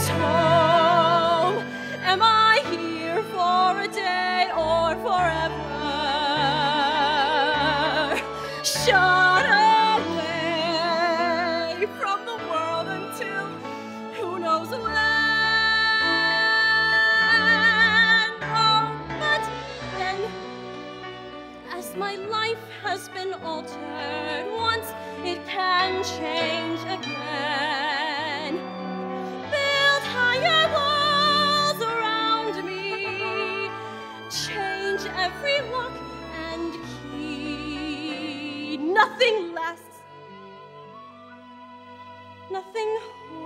is home. Am I here for a day or forever? Shut away from the world until who knows when. Oh, but then, as my life has been altered once, it can change. every lock and key. Nothing lasts, nothing holds.